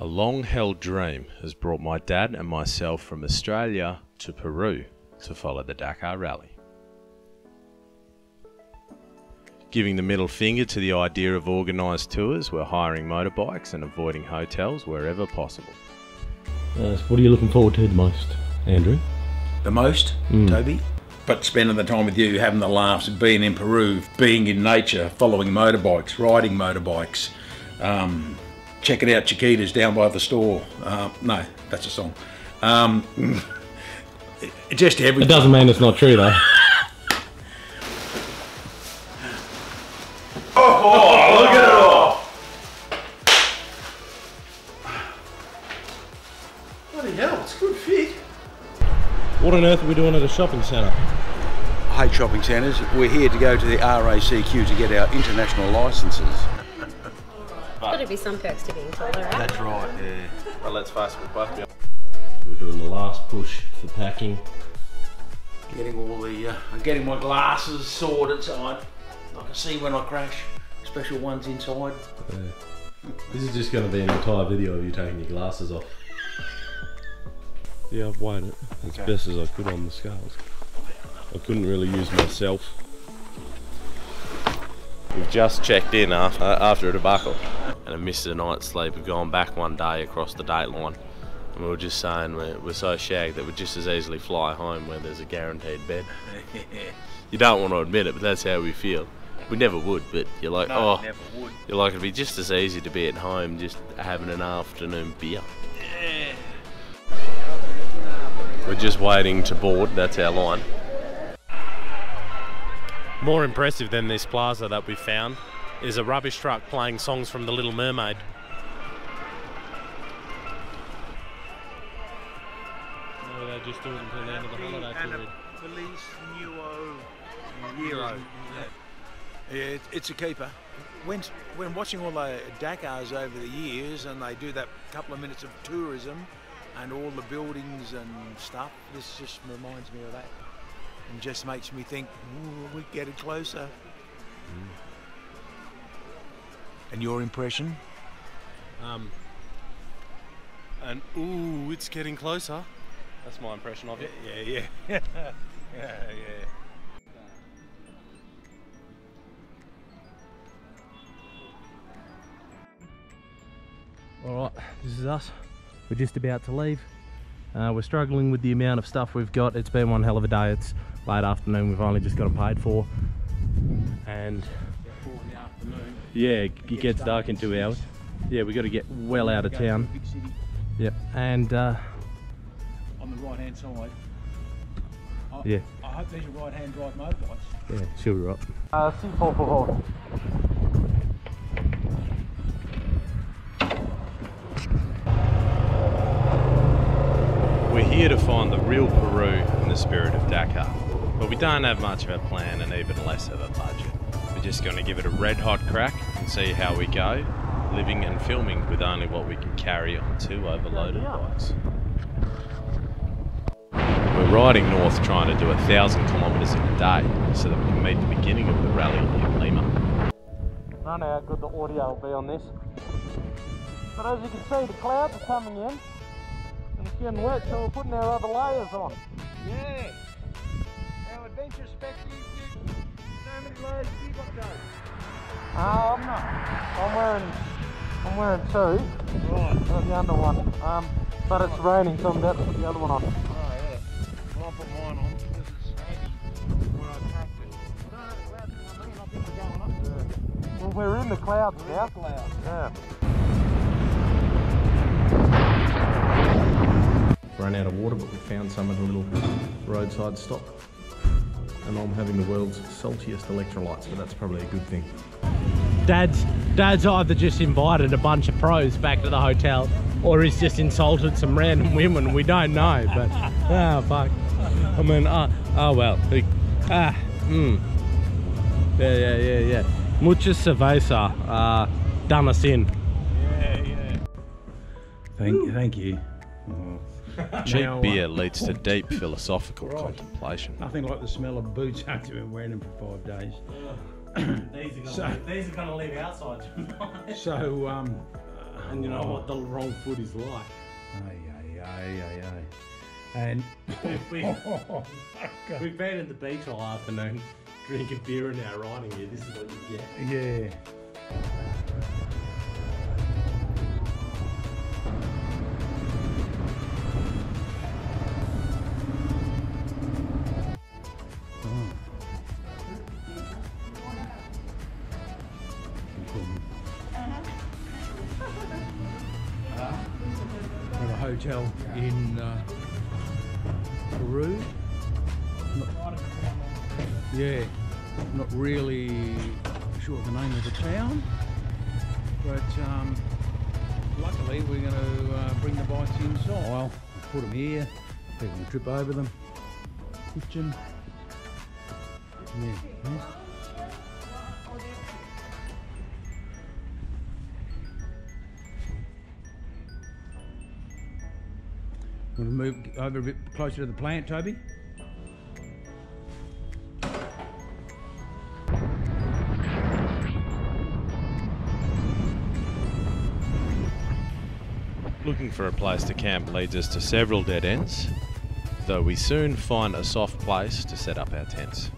A long held dream has brought my dad and myself from Australia to Peru to follow the Dakar Rally. Giving the middle finger to the idea of organised tours, we're hiring motorbikes and avoiding hotels wherever possible. Uh, so what are you looking forward to the most, Andrew? the most, Toby. But spending the time with you, having the laughs, being in Peru, being in nature, following motorbikes, riding motorbikes, um, checking out Chiquitas down by the store. Uh, no, that's a song. Um, just It doesn't mean it's not true though. Oh, oh, look at it all! Bloody hell, it's good fit. What on earth are we doing at a shopping centre? I hate shopping centres. We're here to go to the RACQ to get our international licences. Got to be some perks to being taller, right? That's right, yeah. Well, let's face it, we're both We're doing the last push for packing. Getting all the, uh, I'm getting my glasses sorted so I, I can see when I crash. Special ones inside. Yeah. This is just going to be an entire video of you taking your glasses off. Yeah, I've weighed it as best as I could on the scales. I couldn't really use myself. We've just checked in after, uh, after a debacle and I missed a night's sleep. We've gone back one day across the date line and we were just saying we're, we're so shagged that we'd just as easily fly home where there's a guaranteed bed. you don't want to admit it, but that's how we feel. We never would, but you're like, oh, never would. you're like, it'd be just as easy to be at home just having an afternoon beer. We're just waiting to board, that's our line. More impressive than this plaza that we found is a rubbish truck playing songs from The Little Mermaid. No, they just do it until the end of the holiday period. Police Nuo Euro. Yeah, it's a keeper. When when watching all the Dakars over the years, and they do that couple of minutes of tourism, and all the buildings and stuff, this just reminds me of that, and just makes me think, Ooh, we're getting closer. And your impression? Um, and ooh, it's getting closer. That's my impression of it. Yeah, Yeah, yeah, yeah, yeah. Alright, this is us. We're just about to leave. Uh, we're struggling with the amount of stuff we've got. It's been one hell of a day. It's late afternoon. We've only just got it paid for. And yeah, it gets, dark, in two hours. Yeah, we've got to get well out of town. Yep, and uh, on the right hand side. I, yeah. I hope these are right hand drive motorbikes. Yeah, she'll be right. Uh, C444. Here to find the real Peru in the spirit of Dakar. But we don't have much of a plan and even less of a budget. We're just going to give it a red hot crack and see how we go, living and filming with only what we can carry on two overloaded bikes. We're riding north trying to do a thousand kilometres in a day so that we can meet the beginning of the rally in Lima. I don't know how good the audio will be on this. But as you can see, the clouds are coming in. It's getting wet, so we're putting our other layers on. Yeah. Our Adventure Spec, you, how many layers have you got going? Uh, I'm not. I'm wearing. I'm wearing two. Right. Not the under one. Um, but it's raining, so I'm about to put the other one on. Oh, yeah. Well, I put mine on because it's handy when I packed it. I don't have the clouds coming in, I think we're going up to Well, we're in the clouds the now. clouds. Yeah. Run out of water, but we found some at a little roadside stop. And I'm having the world's saltiest electrolytes, but that's probably a good thing. Dad's Dad's either just invited a bunch of pros back to the hotel, or he's just insulted some random women. We don't know, but ah fuck. I mean, ah, oh well. He- Ah, mm. Yeah, yeah, yeah, yeah. Mucha cerveza, uh, done us in. Yeah, yeah. Thank, you, thank you. Cheap Now, uh, beer leads to deep philosophical contemplation. Nothing like the smell of boots after you've been wearing them for five days. These are So- these are gonna leave outside. So, um, And you know what the wrong foot is like. Aye, aye, aye, aye, aye. And we, we've been at the beach all afternoon drinking beer and now riding here. This is what you get. yeah. Hotel in uh, Peru. Not- yeah, not really sure of the name of the town, but um, luckily we're going to uh, bring the bikes inside. We'll put them here, people can trip over them. Kitchen. Yeah. yeah. To move over a bit closer to the plant, Toby? Looking for a place to camp leads us to several dead ends, though we soon find a soft place to set up our tents.